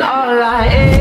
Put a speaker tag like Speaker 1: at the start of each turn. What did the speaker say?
Speaker 1: alright.